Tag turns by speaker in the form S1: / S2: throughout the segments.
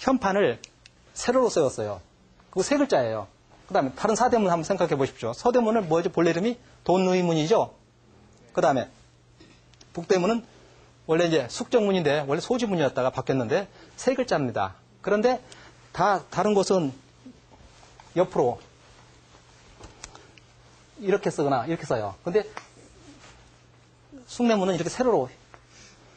S1: 현판을 세로로 세웠어요. 그거 세 글자예요. 그 다음에 다른 사대문 한번 생각해 보십시오. 서대문은 뭐죠? 본래 이름이 돈의문이죠? 그 다음에 북대문은 원래 이제 숙정문인데 원래 소지문이었다가 바뀌었는데 세 글자입니다. 그런데 다 다른 곳은 옆으로 이렇게 쓰거나 이렇게 써요. 근데 숭례문은 이렇게 세로로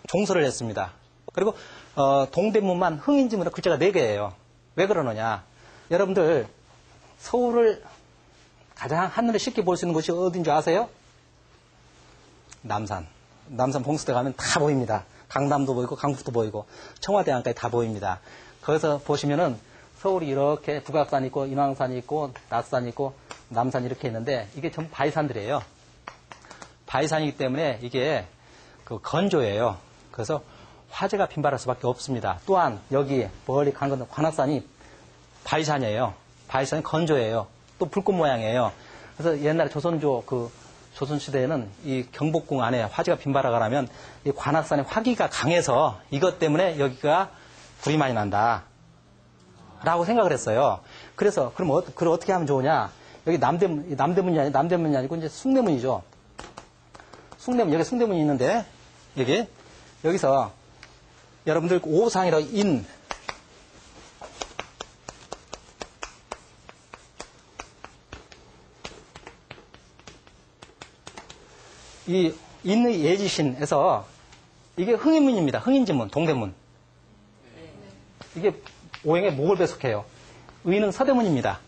S1: 종설을 했습니다. 그리고 어, 동대문만 흥인지문은 글자가 네 개예요. 왜 그러느냐? 여러분들 서울을 가장 한눈에 쉽게 볼 수 있는 곳이 어딘 줄 아세요? 남산. 남산 봉수대 가면 다 보입니다. 강남도 보이고 강북도 보이고 청와대 안까지 다 보입니다. 거기서 보시면은 서울이 이렇게 북악산 있고 인왕산이 있고 낮산 있고 남산 이렇게 있는데 이게 전부 바위산들이에요. 바위산이기 때문에 이게 그 건조예요. 그래서 화재가 빈발할 수밖에 없습니다. 또한 여기 멀리 간 건는 관악산이 바위산이에요. 바위산이 건조예요. 또 불꽃 모양이에요. 그래서 옛날에 조선조 그 조선시대에는 이 경복궁 안에 화재가 빈발하가라면 이 관악산의 화기가 강해서 이것 때문에 여기가 불이 많이 난다. 라고 생각을 했어요. 그래서 그럼 어, 그걸 어떻게 하면 좋으냐? 여기 남대문 남대문이 아니 남대문이 아니고 이제 숭례문이죠. 숭례문 여기 숭례문이 있는데 여기 여기서 여러분들 오상이라 인 이 인의 예지신에서 이게 흥인문입니다. 흥인지문, 동대문. 이게 오행의 목을 배속해요. 의는 서대문입니다.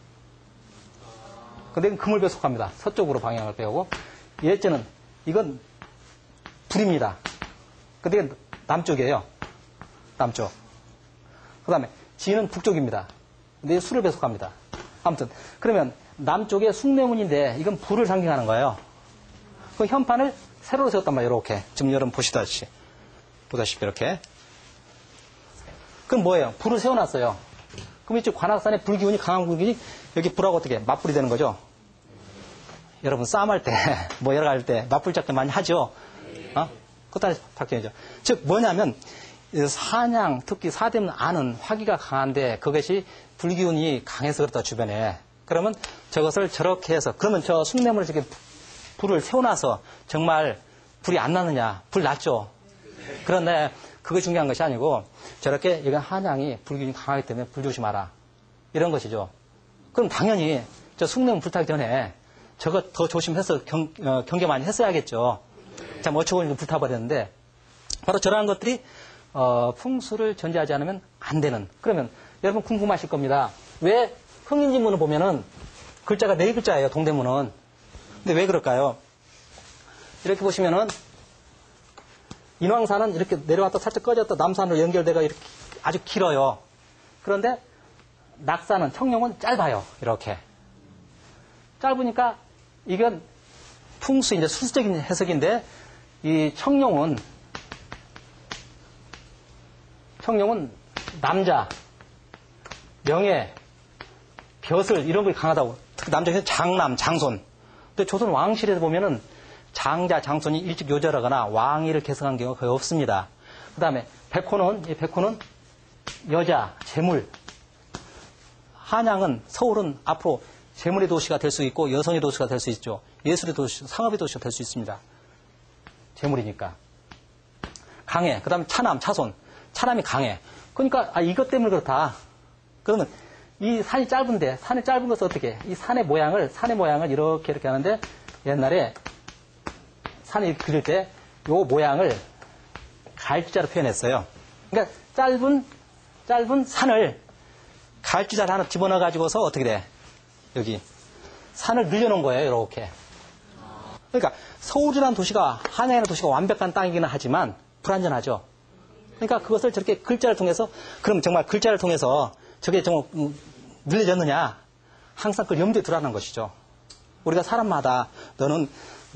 S1: 근데 금을 배속합니다. 서쪽으로 방향을 빼고 예제는 이건 불입니다. 근데 남쪽이에요. 남쪽. 그 다음에 지는 북쪽입니다. 근데 술을 배속합니다. 아무튼 그러면 남쪽에 숭례문인데 이건 불을 상징하는 거예요. 그 현판을 세로로 세웠단 말이에요. 이렇게. 지금 여러분 보시다시피. 보다시피 이렇게. 그럼 뭐예요? 불을 세워놨어요. 그럼 이쪽 관악산에 불기운이 강한 불기운이 여기 불하고 어떻게 맞불이 되는 거죠? 여러분 싸움할 때, 뭐 여러 가지 때 맞불 작전 많이 하죠? 어? 그것도 작전이죠. 즉 뭐냐면 사냥, 특히 사대문 안은 화기가 강한데 그것이 불기운이 강해서 그렇다 주변에. 그러면 저것을 저렇게 해서 그러면 저 숭례문을 이렇게 불을 세워놔서 정말 불이 안 나느냐? 불 났죠. 그런데 그게 중요한 것이 아니고 저렇게 이건 한양이 불균이 강하기 때문에 불 조심하라. 이런 것이죠. 그럼 당연히 저 숭례문 불타기 전에 저거 더 조심해서 경, 어, 경계 많이 했어야겠죠. 자, 뭐 어처구니 불타버렸는데 바로 저러한 것들이 어, 풍수를 전제하지 않으면 안 되는. 그러면 여러분 궁금하실 겁니다. 왜 흥인지문을 보면은 글자가 네 글자예요. 동대문은. 근데 왜 그럴까요? 이렇게 보시면은 인왕산은 이렇게 내려왔다 살짝 꺼졌다 남산으로 연결돼가 이렇게 아주 길어요. 그런데 낙산은 청룡은 짧아요. 이렇게 짧으니까 이건 풍수 이제 수수적인 해석인데 이 청룡은 청룡은 남자 명예 벼슬 이런 게 강하다고 특히 남자에서 장남 장손 근데 조선 왕실에서 보면은 장자, 장손이 일찍 요절하거나 왕위를 계승한 경우가 거의 없습니다. 그 다음에 백호는, 이 백호는 여자, 재물. 한양은, 서울은 앞으로 재물의 도시가 될 수 있고 여성의 도시가 될 수 있죠. 예술의 도시, 상업의 도시가 될 수 있습니다. 재물이니까. 강해. 그 다음에 차남, 차손. 차남이 강해. 그러니까, 아, 이것 때문에 그렇다. 그러면 이 산이 짧은데, 산이 짧은 것을 어떻게 해? 이 산의 모양을, 산의 모양을 이렇게 이렇게 하는데 옛날에 산을 그릴 때 요 모양을 갈지자로 표현했어요. 그러니까 짧은 짧은 산을 갈지자를 하나 집어넣어 가지고서 어떻게 돼? 여기 산을 늘려놓은 거예요. 이렇게. 그러니까 서울이라는 도시가 한양이라는 도시가 완벽한 땅이기는 하지만 불안전하죠. 그러니까 그것을 저렇게 글자를 통해서 그럼 정말 글자를 통해서 저게 정말 늘려졌느냐? 항상 그걸 염두에 두라는 것이죠. 우리가 사람마다 너는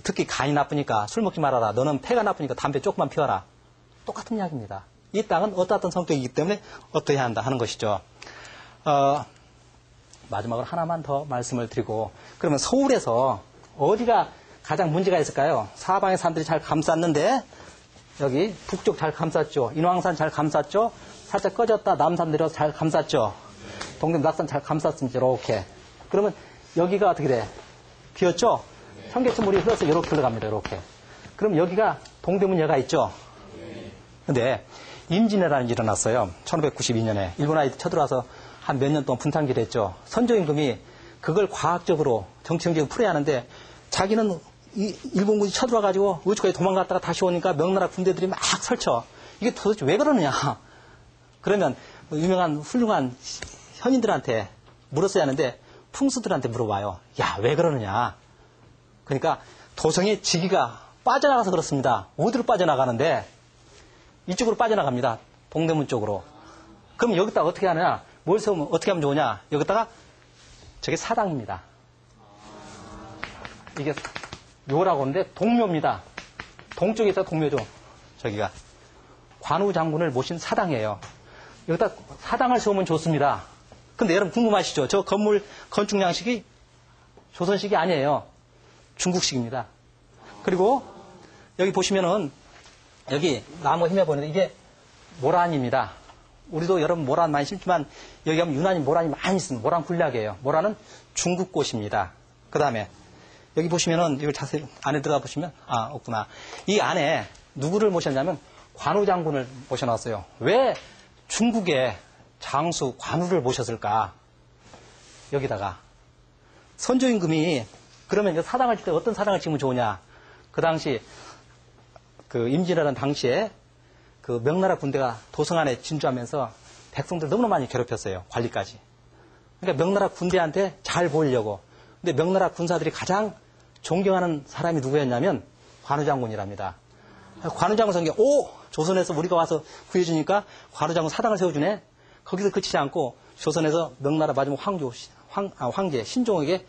S1: 특히 간이 나쁘니까 술 먹지 말아라. 너는 폐가 나쁘니까 담배 조금만 피워라. 똑같은 이야기입니다. 이 땅은 어떠한 성격이기 때문에 어떠해야 한다 하는 것이죠. 어, 마지막으로 하나만 더 말씀을 드리고 그러면 서울에서 어디가 가장 문제가 있을까요? 사방의 산들이 잘 감쌌는데 여기 북쪽 잘 감쌌죠. 인왕산 잘 감쌌죠. 살짝 꺼졌다 남산 내려서 잘 감쌌죠. 동대문 낙산 잘 감쌌습니다. 이렇게. 그러면 여기가 어떻게 돼? 비었죠? 청계천 물이 흘러서 이렇게 흘러갑니다. 이렇게. 그럼 여기가 동대문여가 있죠? 근데 임진왜란이 일어났어요. 1592년에 일본 아이들 쳐들어와서 한 몇 년 동안 분탕기를 했죠. 선조임금이 그걸 과학적으로 정치적으로 풀어야 하는데 자기는 이 일본군이 쳐들어와가지고 우주까지 도망갔다가 다시 오니까 명나라 군대들이 막 설쳐. 이게 도대체 왜 그러느냐. 그러면 유명한 훌륭한 현인들한테 물었어야 하는데 풍수들한테 물어봐요. 야, 왜 그러느냐. 그러니까 도성의 지기가 빠져나가서 그렇습니다. 어디로 빠져나가는데 이쪽으로 빠져나갑니다. 동대문 쪽으로. 그럼 여기다가 어떻게 하느냐? 뭘 세우면 어떻게 하면 좋으냐? 여기다가 저게 사당입니다. 이게 묘라고 하는데 동묘입니다. 동쪽에 있다 동묘죠. 저기가. 관우 장군을 모신 사당이에요. 여기다 사당을 세우면 좋습니다. 근데 여러분 궁금하시죠? 저 건물 건축 양식이 조선식이 아니에요. 중국식입니다. 그리고 여기 보시면은 여기 나무 힘에 보이는데 이게 모란입니다. 우리도 여러분 모란 많이 심지만 여기 가면 유난히 모란이 많이 있습니다. 모란 군략이에요. 모란은 중국 꽃입니다. 그 다음에 여기 보시면은 이걸 자세히 안에 들어가 보시면 아 없구나. 이 안에 누구를 모셨냐면 관우 장군을 모셔놨어요. 왜 중국의 장수 관우를 모셨을까? 여기다가 선조임금이 그러면 사당을 칠 때 어떤 사당을 치면 좋으냐? 그 당시 그 임진왜란 당시에 그 명나라 군대가 도성 안에 진주하면서 백성들 너무나 많이 괴롭혔어요. 관리까지. 그러니까 명나라 군대한테 잘 보이려고. 근데 명나라 군사들이 가장 존경하는 사람이 누구였냐면 관우장군이랍니다. 관우장군 성경, 오! 조선에서 우리가 와서 구해주니까 관우장군 사당을 세워주네? 거기서 그치지 않고 조선에서 명나라 마지막 황조, 황, 아, 황제, 신종에게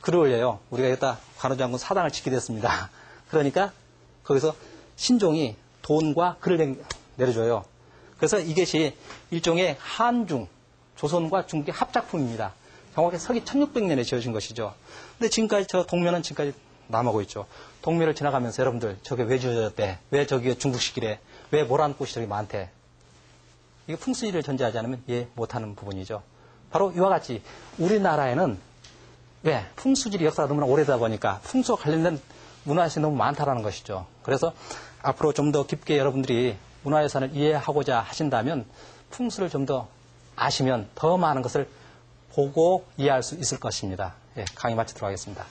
S1: 글을 올려요. 우리가 여기다 관우장군 사당을 짓게 됐습니다. 그러니까 거기서 신종이 돈과 글을 내- 내려줘요. 그래서 이것이 일종의 한중, 조선과 중국의 합작품입니다. 정확히 서기 1600년에 지어진 것이죠. 근데 지금까지 저 동면은 지금까지 남아고 있죠. 동면을 지나가면서 여러분들 저게 왜 지어졌대? 왜 저기 중국식이래? 왜 모란 꽃이 저기 많대? 이게 풍수지를 전제하지 않으면 이해 못하는 부분이죠. 바로 이와 같이 우리나라에는 왜 풍수지리 역사가 너무나 오래다 보니까 풍수와 관련된 문화유산이 너무 많다라는 것이죠. 그래서 앞으로 좀 더 깊게 여러분들이 문화유산을 이해하고자 하신다면 풍수를 좀 더 아시면 더 많은 것을 보고 이해할 수 있을 것입니다. 예, 강의 마치도록 하겠습니다.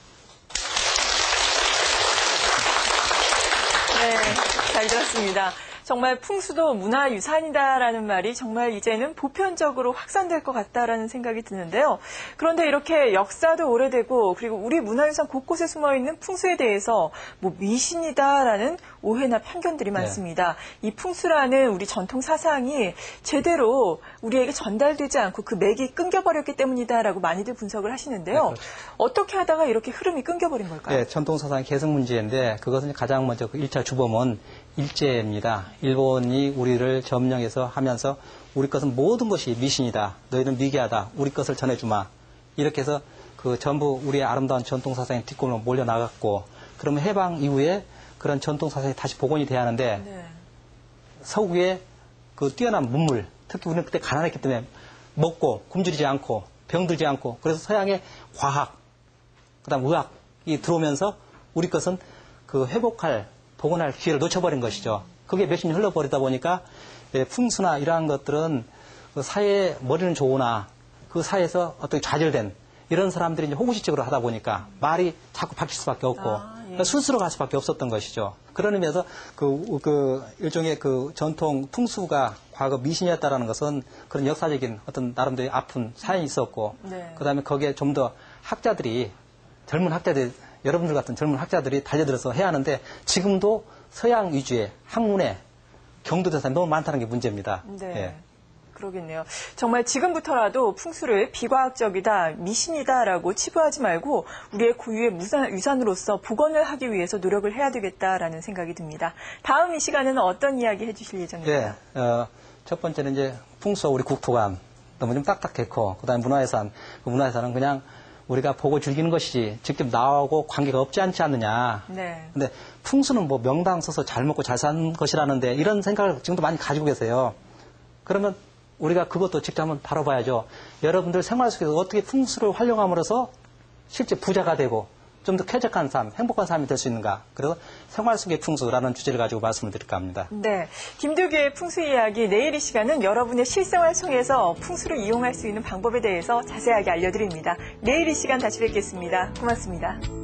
S2: 네, 잘 들었습니다. 정말 풍수도 문화유산이다라는 말이 정말 이제는 보편적으로 확산될 것 같다라는 생각이 드는데요. 그런데 이렇게 역사도 오래되고 그리고 우리 문화유산 곳곳에 숨어 있는 풍수에 대해서 뭐 미신이다라는 오해나 편견들이 많습니다. 이 풍수라는 우리 전통 사상이 제대로 우리에게 전달되지 않고 그 맥이 끊겨버렸기 때문이다라고 많이들 분석을 하시는데요.
S1: 네, 그렇죠.
S2: 어떻게 하다가 이렇게 흐름이 끊겨버린 걸까요?
S1: 예, 전통 사상의 개성 문제인데 그것은 가장 먼저 그 1차 주범은 일제입니다. 일본이 우리를 점령해서 하면서 우리 것은 모든 것이 미신이다. 너희는 미개하다. 우리 것을 전해주마. 이렇게 해서 그 전부 우리의 아름다운 전통 사상의 뒷골로 몰려 나갔고 그러면 해방 이후에 그런 전통 사상이 다시 복원이 돼야 하는데
S2: 네.
S1: 서구의 그 뛰어난 문물, 특히 우리는 그때 가난했기 때문에 먹고 굶주리지 않고 병들지 않고 그래서 서양의 과학, 그다음 의학이 들어오면서 우리 것은 그 회복할 복원할 기회를 놓쳐버린 것이죠. 그게 몇십 년 흘러버리다 보니까 예, 풍수나 이러한 것들은 그 사회에 머리는 좋으나 그 사회에서 어떻게 좌절된 이런 사람들이 이제 호구시적으로 하다 보니까 말이 자꾸 바뀔 수밖에 없고
S2: 아, 예.
S1: 그러니까 스스로 갈 수밖에 없었던 것이죠. 그런 의미에서 그, 그 일종의 그 전통 풍수가 과거 미신이었다라는 것은 그런 역사적인 어떤 나름대로 아픈 사연이 있었고
S2: 네.
S1: 그다음에 거기에 좀 더 학자들이 젊은 학자들 여러분들 같은 젊은 학자들이 달려들어서 해야 하는데 지금도 서양 위주의 학문에 경도대사가 너무 많다는 게 문제입니다.
S2: 네.
S1: 예.
S2: 그러겠네요. 정말 지금부터라도 풍수를 비과학적이다, 미신이다라고 치부하지 말고 우리의 고유의 무산- 유산으로서 복원을 하기 위해서 노력을 해야 되겠다라는 생각이 듭니다. 다음 이 시간에는 어떤 이야기 해주실 예정인가요?
S1: 예, 어, 첫 번째는 이제 풍수와 우리 국토감 너무 좀 딱딱했고, 그 다음에 문화유산. 그 문화유산은 그냥 우리가 보고 즐기는 것이지 직접 나오고 관계가 없지 않지 않느냐.
S2: 네.
S1: 근데 풍수는 뭐 명당 써서 잘 먹고 잘 사는 것이라는데 이런 생각을 지금도 많이 가지고 계세요. 그러면 우리가 그것도 직접 한번 다뤄봐야죠. 여러분들 생활 속에서 어떻게 풍수를 활용함으로써 실제 부자가 되고 좀 더 쾌적한 삶, 행복한 삶이 될 수 있는가. 그래서 생활 속의 풍수라는 주제를 가지고 말씀을 드릴까 합니다.
S2: 네. 김두규의 풍수 이야기 내일 이 시간은 여러분의 실생활 속에서 풍수를 이용할 수 있는 방법에 대해서 자세하게 알려드립니다. 내일 이 시간 다시 뵙겠습니다. 고맙습니다.